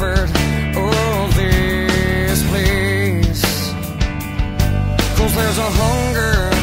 comfort of this place. Cause there's a hunger